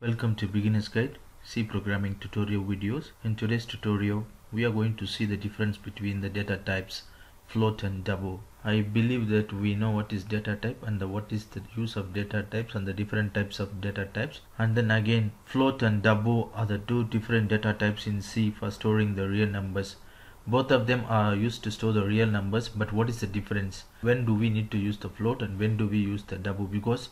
Welcome to Beginner's Guide C programming tutorial videos. In today's tutorial, we are going to see the difference between the data types float and double. I believe that we know what is data type and the, what is the use of data types and the different types of data types. And then again, float and double are the two different data types in C for storing the real numbers. Both of them are used to store the real numbers, but what is the difference? When do we need to use the float and when do we use the double? Because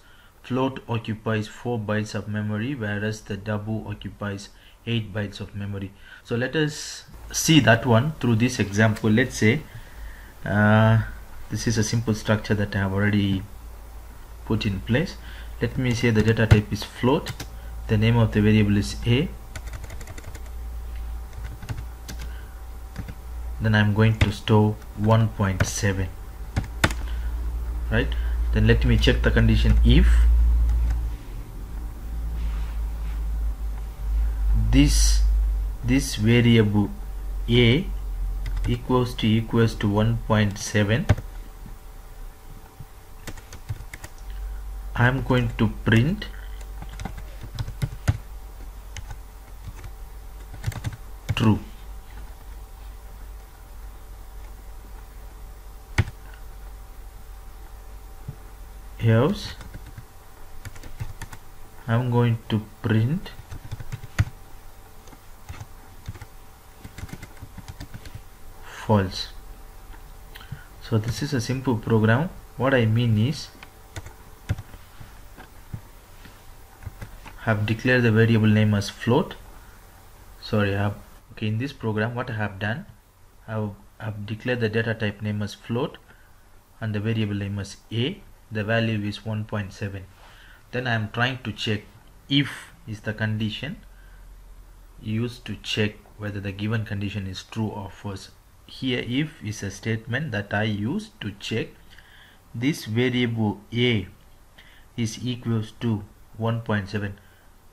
float occupies 4 bytes of memory whereas the double occupies 8 bytes of memory. So let us see that one through this example. Let's say uh, this is a simple structure that I have already put in place. Let me say the data type is float. The name of the variable is a. Then I'm going to store 1.7 right? Then let me check the condition if this this variable a equals to equals to 1.7 I'm going to print true. Else I'm going to print false. So this is a simple program. What I mean is have declared the variable name as float. Sorry I have okay in this program what I have done I have, I have declared the data type name as float and the variable name as a. The value is 1.7 then I am trying to check if is the condition used to check whether the given condition is true or false here if is a statement that I use to check this variable a is equals to 1.7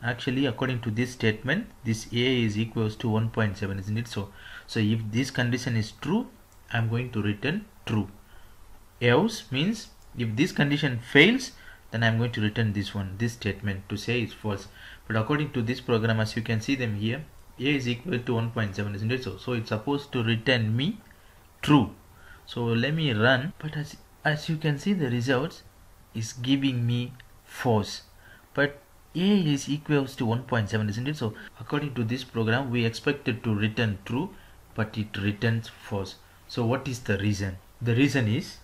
actually according to this statement this a is equals to 1.7 isn't it? So so if this condition is true I'm going to return true. Else means if this condition fails then I'm going to return this one. This statement to say it's false. But according to this program as you can see them here a is equal to 1.7 isn't it? So so it's supposed to return me true. So let me run. But as as you can see the results is giving me false but a is equals to 1.7 isn't it? So according to this program we expected to return true but it returns false. So what is the reason? The reason is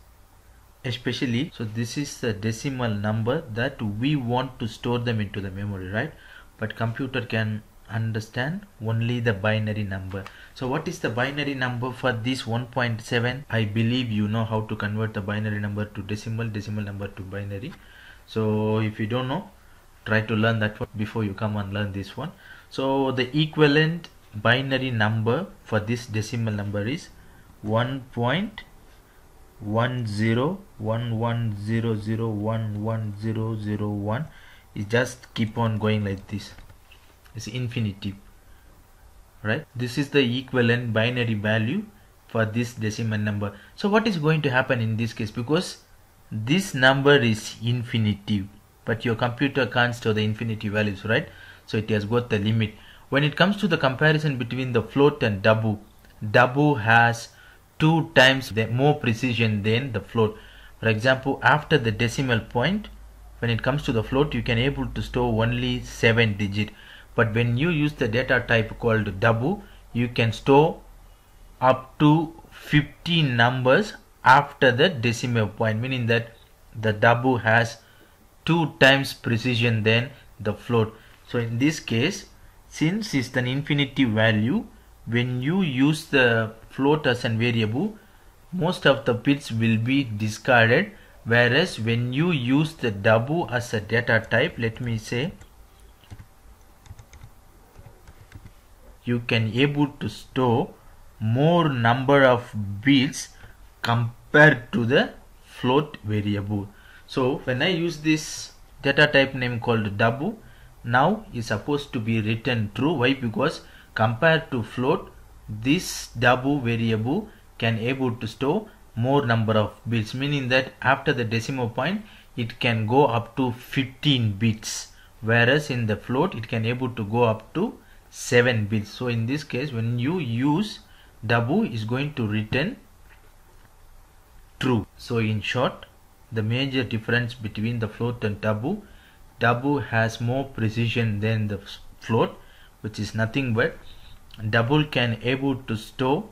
especially so this is the decimal number that we want to store them into the memory right? But computer can understand? Only the binary number. So what is the binary number for this 1.7 i believe you know how to convert the binary number to decimal decimal number to binary. So if you don't know try to learn that one before you come and learn this one. So the equivalent binary number for this decimal number is 1.101100110001 is just keep on going like this is infinitive right? This is the equivalent binary value for this decimal number. So what is going to happen in this case? Because this number is infinitive but your computer can't store the infinity values right? So it has got the limit. When it comes to the comparison between the float and double double has two times the more precision than the float. For example after the decimal point when it comes to the float you can able to store only seven digit but when you use the data type called double you can store up to 15 numbers after the decimal point meaning that the double has two times precision than the float. So in this case since it's an infinity value when you use the float as a variable most of the bits will be discarded. Whereas when you use the double as a data type let me say you can able to store more number of bits compared to the float variable. So when I use this data type name called double now is supposed to be written true. Why? Because compared to float this double variable can able to store more number of bits. Meaning that after the decimal point it can go up to 15 bits. Whereas in the float it can able to go up to 7 bits. So in this case when you use double is going to return true. So in short the major difference between the float and double double has more precision than the float which is nothing but double can able to store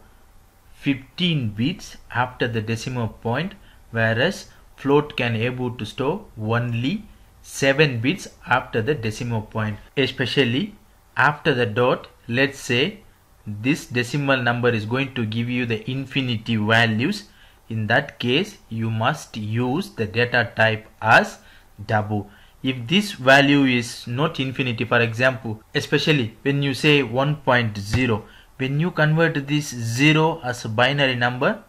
15 bits after the decimal point whereas float can able to store only 7 bits after the decimal point especially after the dot let's say this decimal number is going to give you the infinity values. In that case you must use the data type as double. If this value is not infinity for example especially when you say 1.0 when you convert this 0 as a binary number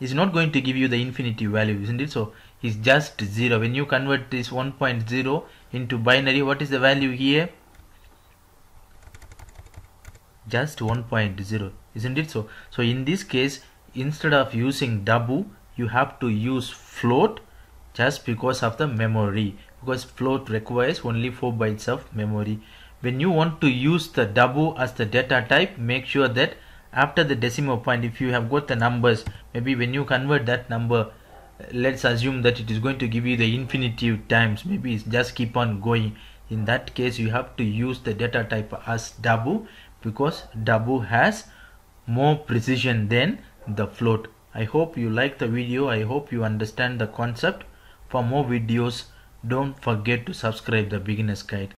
it's not going to give you the infinity value isn't it? So it's just 0 when you convert this 1.0 into binary what is the value here just 1.0 isn't it? So so in this case instead of using double you have to use float just because of the memory because float requires only 4 bytes of memory. When you want to use the double as the data type make sure that after the decimal point if you have got the numbers maybe when you convert that number let's assume that it is going to give you the infinitive times maybe it's just keep on going. In that case you have to use the data type as double because double has more precision than the float. I hope you like the video. I hope you understand the concept. For more videos don't forget to subscribe the beginners guide